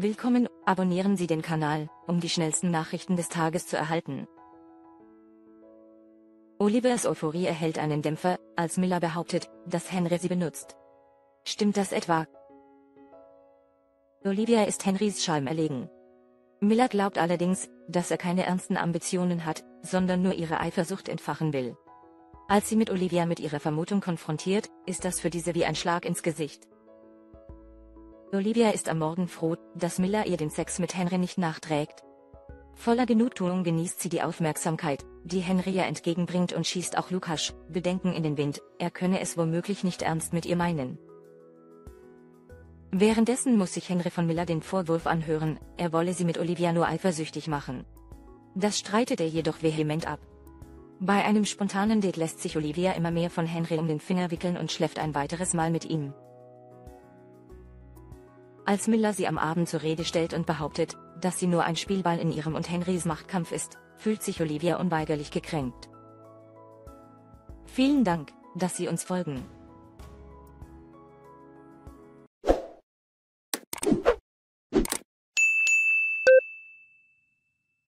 Willkommen, abonnieren Sie den Kanal, um die schnellsten Nachrichten des Tages zu erhalten. Olivers Euphorie erhält einen Dämpfer, als Miller behauptet, dass Henry sie benutzt. Stimmt das etwa? Olivia ist Henrys Schalm erlegen. Miller glaubt allerdings, dass er keine ernsten Ambitionen hat, sondern nur ihre Eifersucht entfachen will. Als sie mit Olivia mit ihrer Vermutung konfrontiert, ist das für diese wie ein Schlag ins Gesicht. Olivia ist am Morgen froh, dass Miller ihr den Sex mit Henry nicht nachträgt. Voller Genugtuung genießt sie die Aufmerksamkeit, die Henry ihr entgegenbringt und schießt auch Lukas Bedenken in den Wind, er könne es womöglich nicht ernst mit ihr meinen. Währenddessen muss sich Henry von Miller den Vorwurf anhören, er wolle sie mit Olivia nur eifersüchtig machen. Das streitet er jedoch vehement ab. Bei einem spontanen Date lässt sich Olivia immer mehr von Henry um den Finger wickeln und schläft ein weiteres Mal mit ihm. Als Miller sie am Abend zur Rede stellt und behauptet, dass sie nur ein Spielball in ihrem und Henrys Machtkampf ist, fühlt sich Olivia unweigerlich gekränkt. Vielen Dank, dass Sie uns folgen.